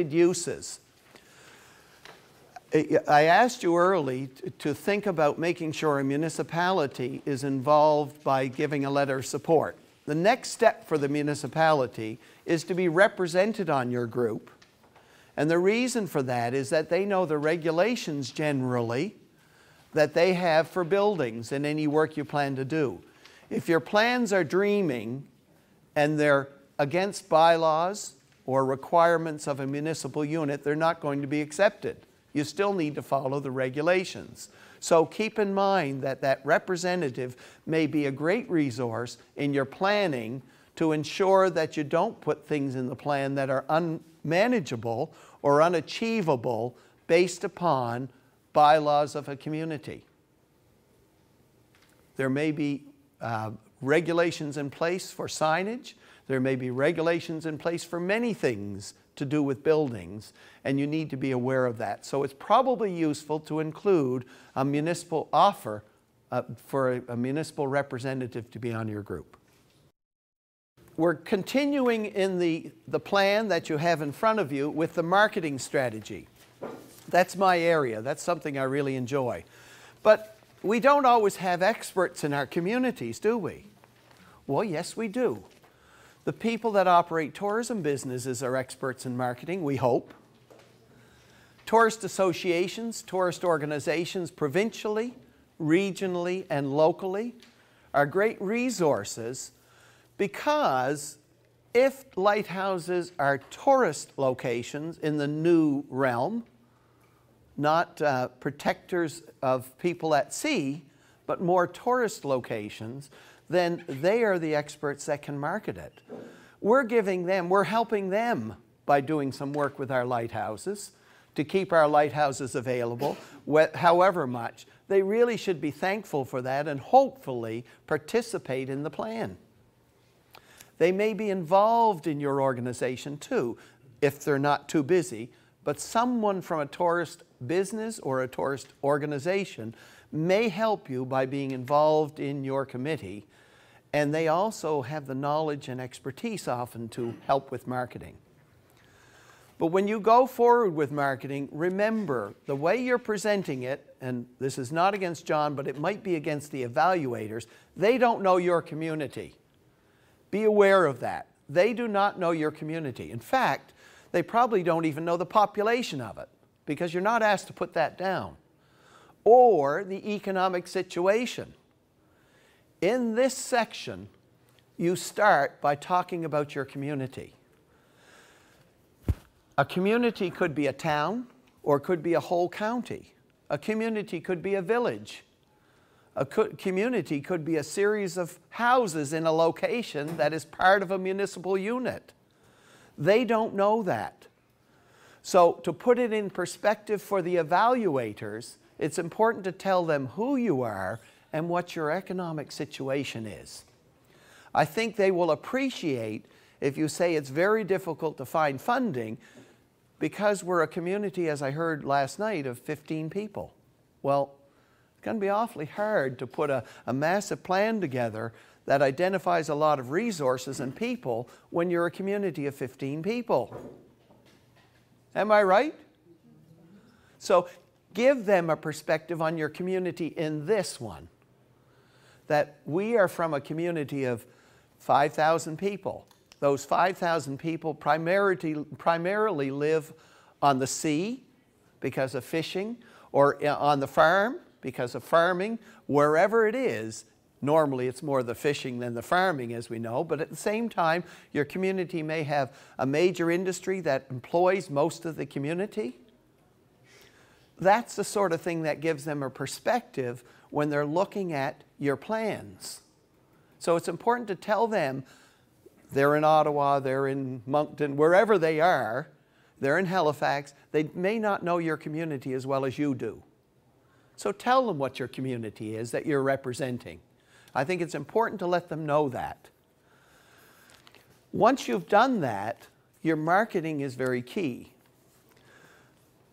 uses. I asked you early to think about making sure a municipality is involved by giving a letter of support. The next step for the municipality is to be represented on your group. And the reason for that is that they know the regulations generally that they have for buildings and any work you plan to do. If your plans are dreaming and they're against bylaws or requirements of a municipal unit, they're not going to be accepted. You still need to follow the regulations. So keep in mind that that representative may be a great resource in your planning to ensure that you don't put things in the plan that are unmanageable or unachievable based upon bylaws of a community. There may be uh, regulations in place for signage. There may be regulations in place for many things to do with buildings, and you need to be aware of that. So it's probably useful to include a municipal offer uh, for a, a municipal representative to be on your group. We're continuing in the, the plan that you have in front of you with the marketing strategy. That's my area. That's something I really enjoy. But we don't always have experts in our communities, do we? Well, yes, we do. The people that operate tourism businesses are experts in marketing, we hope. Tourist associations, tourist organizations, provincially, regionally, and locally are great resources because if lighthouses are tourist locations in the new realm, not uh, protectors of people at sea, but more tourist locations, then they are the experts that can market it. We're giving them, we're helping them by doing some work with our lighthouses to keep our lighthouses available, however much. They really should be thankful for that and hopefully participate in the plan. They may be involved in your organization too, if they're not too busy, but someone from a tourist business or a tourist organization may help you by being involved in your committee and they also have the knowledge and expertise often to help with marketing. But when you go forward with marketing, remember the way you're presenting it, and this is not against John, but it might be against the evaluators, they don't know your community. Be aware of that. They do not know your community. In fact, they probably don't even know the population of it because you're not asked to put that down. Or the economic situation. In this section, you start by talking about your community. A community could be a town or could be a whole county. A community could be a village. A co community could be a series of houses in a location that is part of a municipal unit. They don't know that. So to put it in perspective for the evaluators, it's important to tell them who you are and what your economic situation is. I think they will appreciate if you say it's very difficult to find funding because we're a community, as I heard last night, of 15 people. Well, it's going to be awfully hard to put a, a massive plan together that identifies a lot of resources and people when you're a community of 15 people. Am I right? So give them a perspective on your community in this one that we are from a community of 5,000 people. Those 5,000 people primarily, primarily live on the sea because of fishing or uh, on the farm because of farming, wherever it is. Normally it's more the fishing than the farming as we know, but at the same time your community may have a major industry that employs most of the community. That's the sort of thing that gives them a perspective when they're looking at your plans. So it's important to tell them they're in Ottawa, they're in Moncton, wherever they are, they're in Halifax, they may not know your community as well as you do. So tell them what your community is that you're representing. I think it's important to let them know that. Once you've done that, your marketing is very key.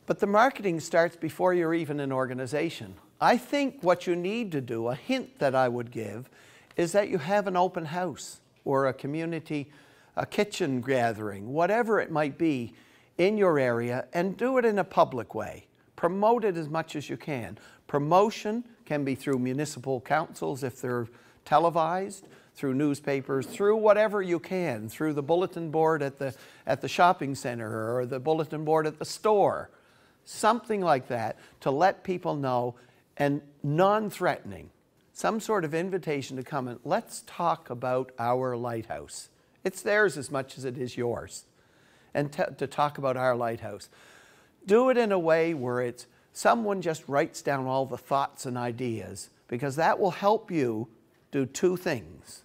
But the marketing starts before you're even an organization. I think what you need to do, a hint that I would give, is that you have an open house or a community, a kitchen gathering, whatever it might be, in your area and do it in a public way. Promote it as much as you can. Promotion can be through municipal councils if they're televised, through newspapers, through whatever you can, through the bulletin board at the, at the shopping center or the bulletin board at the store. Something like that to let people know and non threatening. Some sort of invitation to come and let's talk about our lighthouse. It's theirs as much as it is yours. And to talk about our lighthouse. Do it in a way where it's someone just writes down all the thoughts and ideas because that will help you do two things.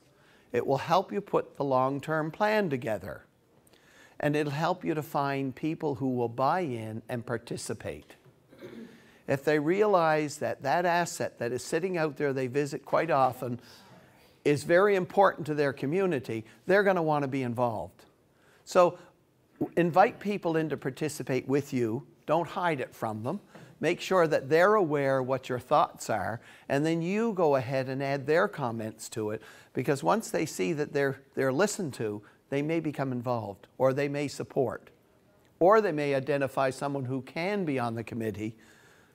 It will help you put the long term plan together, and it'll help you to find people who will buy in and participate. If they realize that that asset that is sitting out there they visit quite often is very important to their community, they're going to want to be involved. So invite people in to participate with you. Don't hide it from them. Make sure that they're aware what your thoughts are, and then you go ahead and add their comments to it. Because once they see that they're, they're listened to, they may become involved, or they may support, or they may identify someone who can be on the committee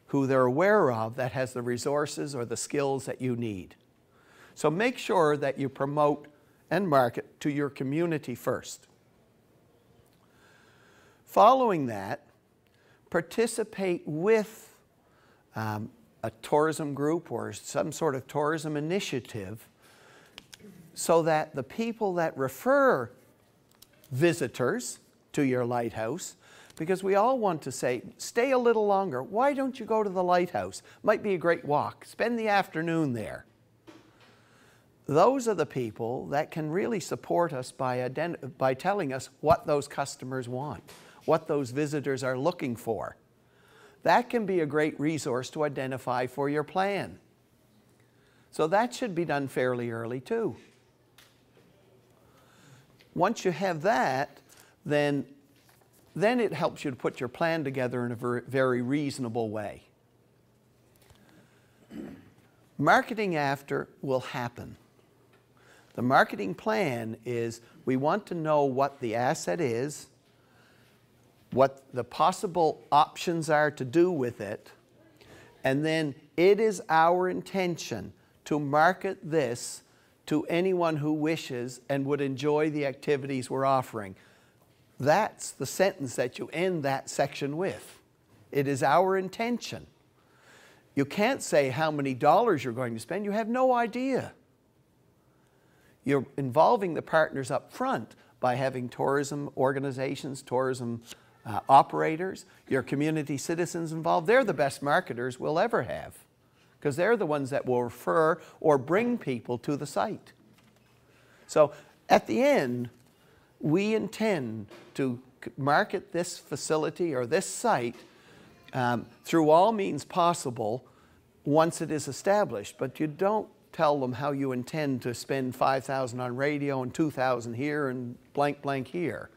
who they're aware of that has the resources or the skills that you need. So make sure that you promote and market to your community first. Following that, participate with um, a tourism group or some sort of tourism initiative so that the people that refer visitors to your lighthouse, because we all want to say, stay a little longer. Why don't you go to the lighthouse? Might be a great walk. Spend the afternoon there. Those are the people that can really support us by, by telling us what those customers want what those visitors are looking for. That can be a great resource to identify for your plan. So that should be done fairly early too. Once you have that, then, then it helps you to put your plan together in a very, very reasonable way. Marketing after will happen. The marketing plan is we want to know what the asset is, what the possible options are to do with it, and then it is our intention to market this to anyone who wishes and would enjoy the activities we're offering. That's the sentence that you end that section with. It is our intention. You can't say how many dollars you're going to spend, you have no idea. You're involving the partners up front by having tourism organizations, tourism uh, operators, your community citizens involved, they're the best marketers we'll ever have because they're the ones that will refer or bring people to the site. So at the end, we intend to market this facility or this site um, through all means possible once it is established, but you don't tell them how you intend to spend 5,000 on radio and 2,000 here and blank blank here.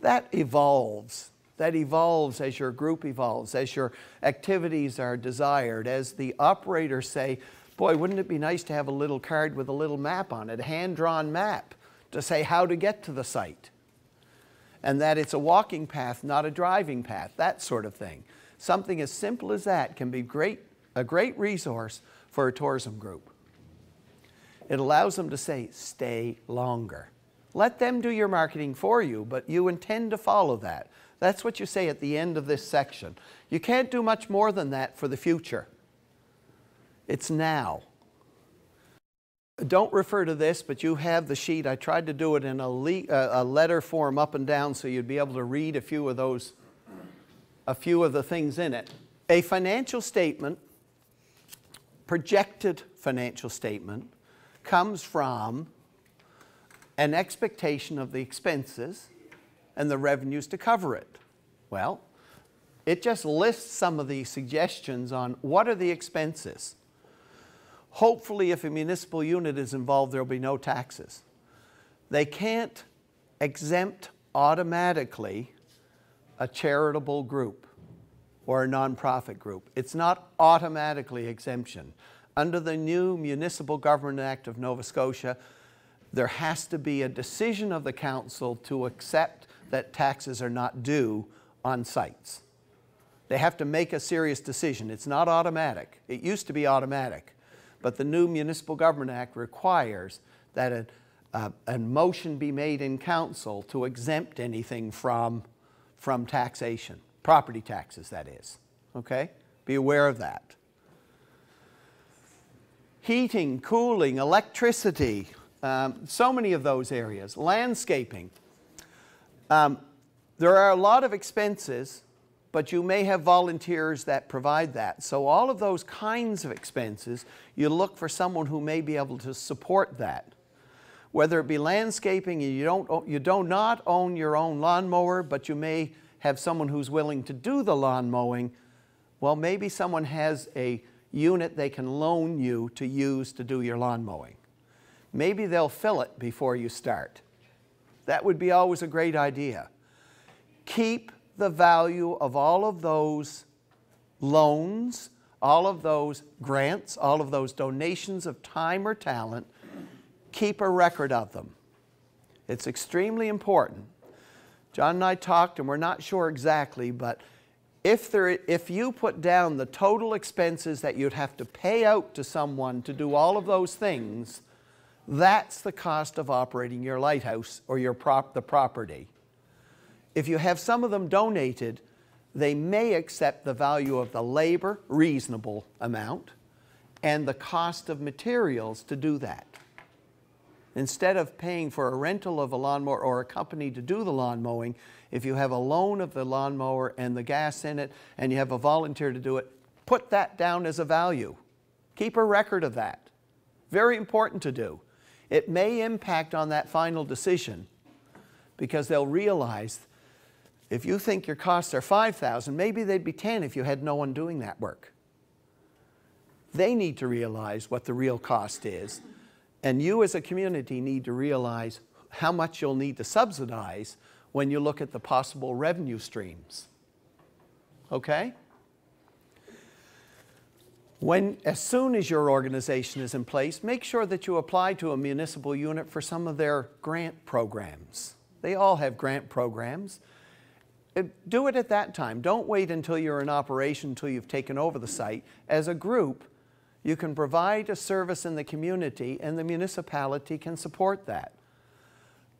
That evolves. That evolves as your group evolves, as your activities are desired, as the operators say, boy, wouldn't it be nice to have a little card with a little map on it, a hand-drawn map to say how to get to the site. And that it's a walking path, not a driving path, that sort of thing. Something as simple as that can be great, a great resource for a tourism group. It allows them to say, stay longer. Let them do your marketing for you, but you intend to follow that. That's what you say at the end of this section. You can't do much more than that for the future. It's now. Don't refer to this, but you have the sheet. I tried to do it in a, le a letter form up and down so you'd be able to read a few of those, a few of the things in it. A financial statement, projected financial statement, comes from an expectation of the expenses and the revenues to cover it. Well, it just lists some of the suggestions on what are the expenses. Hopefully, if a municipal unit is involved, there will be no taxes. They can't exempt automatically a charitable group or a nonprofit group. It's not automatically exemption. Under the new Municipal Government Act of Nova Scotia, there has to be a decision of the council to accept that taxes are not due on sites. They have to make a serious decision. It's not automatic. It used to be automatic, but the new Municipal Government Act requires that a, a, a motion be made in council to exempt anything from, from taxation, property taxes, that is. Okay? Be aware of that. Heating, cooling, electricity, um, so many of those areas, landscaping. Um, there are a lot of expenses, but you may have volunteers that provide that. So all of those kinds of expenses, you look for someone who may be able to support that. Whether it be landscaping, you don't, you do not own your own lawnmower, but you may have someone who's willing to do the lawn mowing, well, maybe someone has a unit they can loan you to use to do your lawn mowing. Maybe they'll fill it before you start. That would be always a great idea. Keep the value of all of those loans, all of those grants, all of those donations of time or talent, keep a record of them. It's extremely important. John and I talked, and we're not sure exactly, but if, there, if you put down the total expenses that you'd have to pay out to someone to do all of those things, that's the cost of operating your lighthouse or your prop, the property. If you have some of them donated, they may accept the value of the labor, reasonable amount, and the cost of materials to do that. Instead of paying for a rental of a lawnmower or a company to do the lawn mowing, if you have a loan of the lawnmower and the gas in it and you have a volunteer to do it, put that down as a value. Keep a record of that. Very important to do. It may impact on that final decision because they'll realize if you think your costs are 5,000, maybe they'd be 10 if you had no one doing that work. They need to realize what the real cost is. And you as a community need to realize how much you'll need to subsidize when you look at the possible revenue streams. Okay? When, as soon as your organization is in place, make sure that you apply to a municipal unit for some of their grant programs. They all have grant programs. Do it at that time. Don't wait until you're in operation, until you've taken over the site. As a group, you can provide a service in the community and the municipality can support that.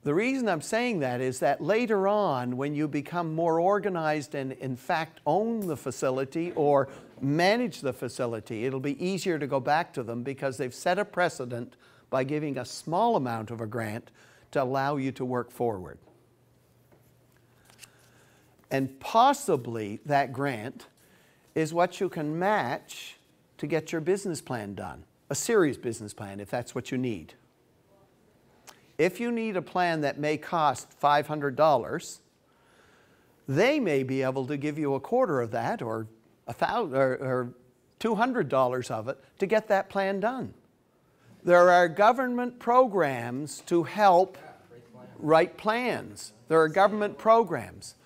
The reason I'm saying that is that later on, when you become more organized and in fact own the facility or manage the facility, it'll be easier to go back to them because they've set a precedent by giving a small amount of a grant to allow you to work forward. And possibly that grant is what you can match to get your business plan done, a serious business plan if that's what you need. If you need a plan that may cost $500, they may be able to give you a quarter of that or, a thousand, or, or $200 of it to get that plan done. There are government programs to help write plans. There are government programs.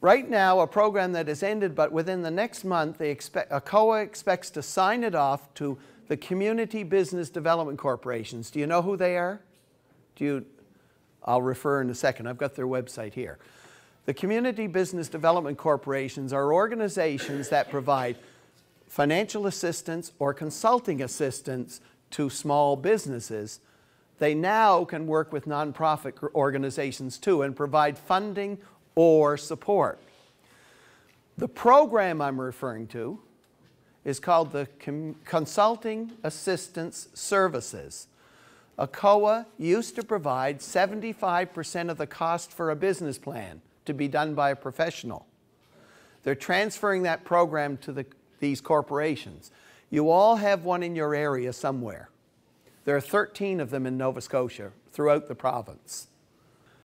Right now, a program that has ended, but within the next month, they expect, uh, ACOA expects to sign it off to the Community Business Development Corporations. Do you know who they are? Do you, I'll refer in a second. I've got their website here. The Community Business Development Corporations are organizations that provide financial assistance or consulting assistance to small businesses. They now can work with nonprofit organizations too and provide funding or support. The program I'm referring to is called the Consulting Assistance Services. ACOA used to provide 75% of the cost for a business plan to be done by a professional. They're transferring that program to the, these corporations. You all have one in your area somewhere. There are 13 of them in Nova Scotia throughout the province.